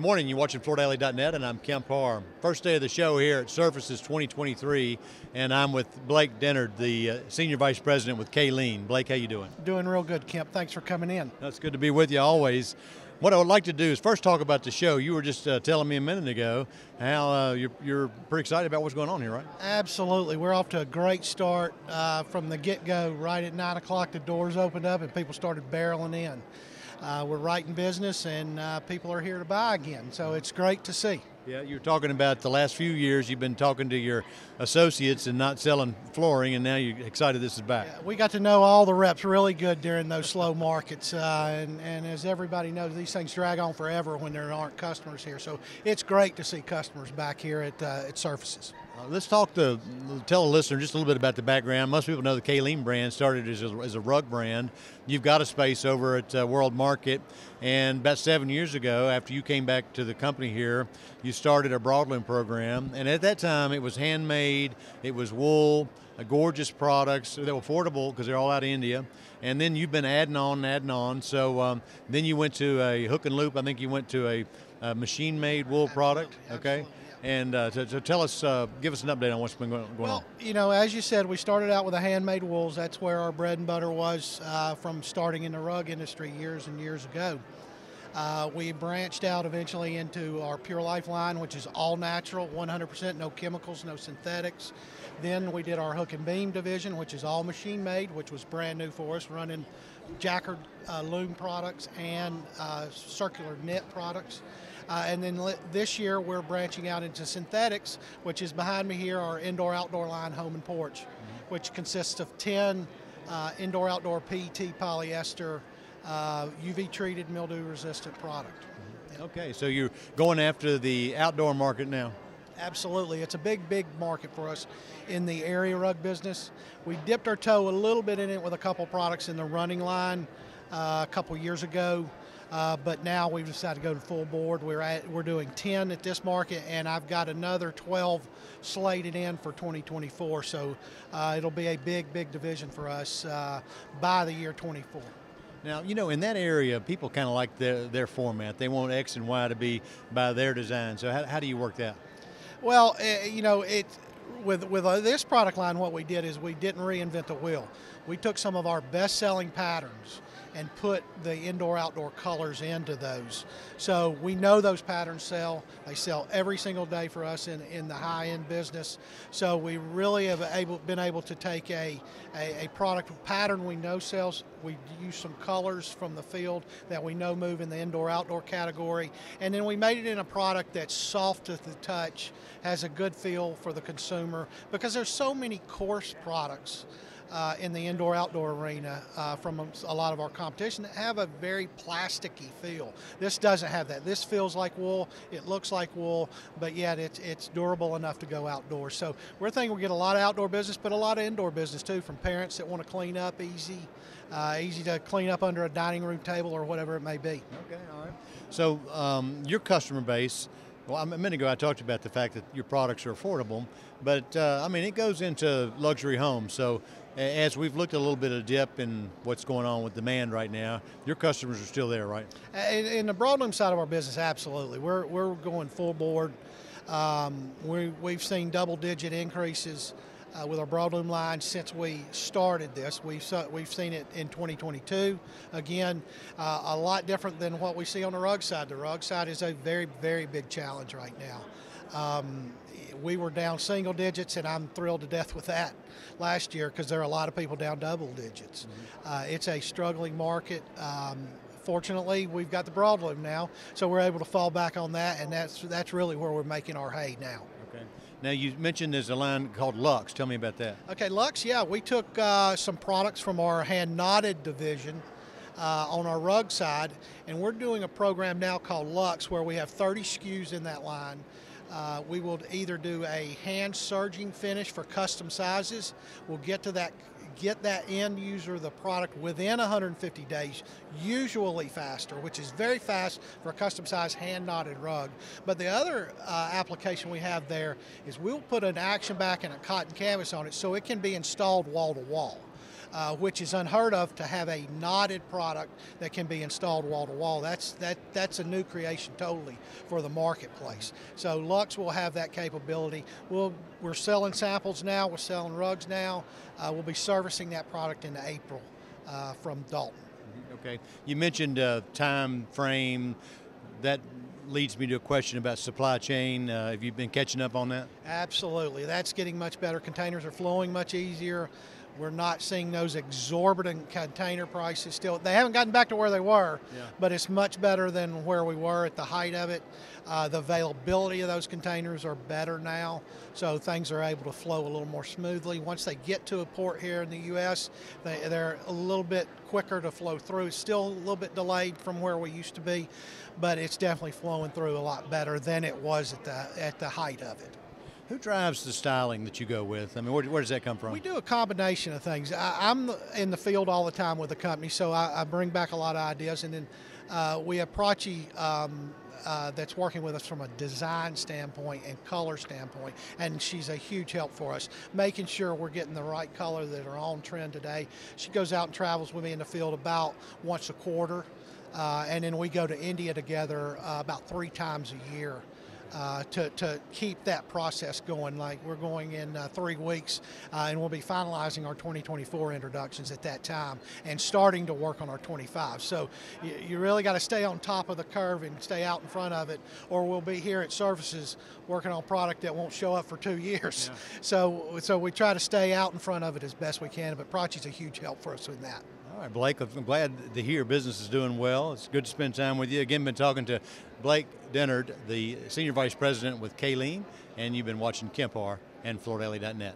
Good morning. You're watching FloorDaily.net, and I'm Kemp Harr. First day of the show here at Surfaces 2023, and I'm with Blake Dennard, the uh, Senior Vice President with Kaleen. Blake, how you doing? Doing real good, Kemp. Thanks for coming in. That's good to be with you always. What I would like to do is first talk about the show. You were just uh, telling me a minute ago how uh, you're, you're, pretty excited about what's going on here, right? Absolutely. We're off to a great start uh, from the get go. Right at 9 o'clock, the doors opened up and people started barreling in. Uh, we're right in business and uh, people are here to buy again, so it's great to see. Yeah, you're talking about the last few years. You've been talking to your associates and not selling flooring, and now you're excited this is back. Yeah, we got to know all the reps really good during those slow markets, uh, and, and as everybody knows, these things drag on forever when there aren't customers here. So it's great to see customers back here at, uh, at Surfaces. Uh, let's talk to tell a listener just a little bit about the background. Most people know the Kaleen brand started as a, as a rug brand. You've got a space over at uh, World Market, and about seven years ago, after you came back to the company here, you started a broadloom program. And at that time, it was handmade, it was wool, uh, gorgeous products. They were affordable because they're all out of India. And then you've been adding on and adding on. So um, then you went to a hook and loop. I think you went to a, a machine-made wool product. Okay. Absolutely. And uh, to, to, tell us, uh, give us an update on what's been going, well, on. you know, as you said, we started out with the handmade wools. That's where our bread and butter was uh, from starting in the rug industry years and years ago. Uh, we branched out eventually into our Pure Life line, which is all natural, 100%, no chemicals, no synthetics. Then we did our hook and beam division, which is all machine made, which was brand new for us, running Jacquard uh, loom products and uh, circular knit products. Uh, and then this year we're branching out into synthetics, which is behind me here, our indoor outdoor line, home and porch, mm-hmm. which consists of 10 uh, indoor outdoor PET polyester uh, UV treated mildew resistant product. Mm-hmm. Okay, so you're going after the outdoor market now. Absolutely. It's a big, big market for us in the area rug business. We dipped our toe a little bit in it with a couple products in the running line uh, a couple years ago. Uh, but now we've decided to go to full board. We're at we're doing 10 at this market, and I've got another 12 slated in for 2024. So uh, it'll be a big, big division for us uh, by the year 24. Now, you know, in that area, people kind of like their, their format. They want X and Y to be by their design. So how, how do you work that? Well, uh, you know, it with with uh, this product line, what we did is we didn't reinvent the wheel. We took some of our best-selling patterns and put the indoor outdoor colors into those. So we know those patterns sell. They sell every single day for us in, in the high end business. So we really have able, been able to take a, a, a product pattern we know sells. We use some colors from the field that we know move in the indoor outdoor category. And then we made it in a product that's soft to the touch, has a good feel for the consumer because there's so many coarse products uh, in the indoor outdoor arena uh, from a, lot of our competition that have a very plasticky feel. This doesn't have that. This feels like wool, it looks like wool, but yet it's, it's durable enough to go outdoors. So we're thinking we get a lot of outdoor business, but a lot of indoor business too from parents that want to clean up easy. Uh, easy to clean up under a dining room table or whatever it may be. Okay, all right. So um, your customer base, well, a minute ago I talked about the fact that your products are affordable, but uh, I mean it goes into luxury homes. So as we've looked a little bit of a dip in what's going on with demand right now, your customers are still there, right? In, in the broadloom side of our business, absolutely. We're, we're going full board. Um, we, we've seen double digit increases uh, with our broadloom line since we started this. We've, we've seen it in 2022. Again, uh, a lot different than what we see on the rug side. The rug side is a very, very big challenge right now. Um, we were down single digits, and I'm thrilled to death with that last year because there are a lot of people down double digits. Mm-hmm. Uh, it's a struggling market. Um, fortunately, we've got the broadloom now, so we're able to fall back on that, and that's that's really where we're making our hay now. Now you mentioned there's a line called Luxe. Tell me about that. Okay, Luxe. Yeah, we took uh, some products from our hand knotted division. Uh, on our rug side, and we're doing a program now called Luxe where we have 30 SKUs in that line uh, we will either do a hand serging finish for custom sizes. We'll get to that get that end user the product within 150 days, usually faster, which is very fast for a custom size hand knotted rug. But the other uh, application we have there is we'll put an ActionBac and a cotton canvas on it so it can be installed wall to wall. Uh, which is unheard of to have a knotted product that can be installed wall to wall. That's that that's a new creation totally for the marketplace. So Luxe will have that capability. We'll we're selling samples now. We're selling rugs now. Uh, we'll be servicing that product in April uh, from Dalton. Okay. You mentioned uh, time frame. That leads me to a question about supply chain. Uh, have you been catching up on that? Absolutely. That's getting much better. Containers are flowing much easier. We're not seeing those exorbitant container prices still. They haven't gotten back to where they were, Yeah. but it's much better than where we were at the height of it. Uh, the availability of those containers are better now, so things are able to flow a little more smoothly. Once they get to a port here in the U.S., they, they're a little bit quicker to flow through. It's still a little bit delayed from where we used to be, but it's definitely flowing through a lot better than it was at the at the height of it. Who drives the styling that you go with? I mean, where, where does that come from? We do a combination of things. I, I'm in the field all the time with the company, so I, I bring back a lot of ideas. And then uh, we have Prachi um, uh, that's working with us from a design standpoint and color standpoint, and she's a huge help for us, making sure we're getting the right color that are on trend today. She goes out and travels with me in the field about once a quarter, uh, and then we go to India together uh, about three times a year uh, to, to keep that process going. Like we're going in uh, three weeks, uh, and we'll be finalizing our 2024 introductions at that time and starting to work on our 25. So you, you really got to stay on top of the curve and stay out in front of it, or we'll be here at Surfaces working on product that won't show up for two years. So so we try to stay out in front of it as best we can. But Prachi's a huge help for us in that. All right, Blake, I'm glad to hear business is doing well. It's good to spend time with you. Again, been talking to Blake Dennard, the Senior Vice President with Kaleen, and you've been watching Kemp Harr and FloorDaily.net.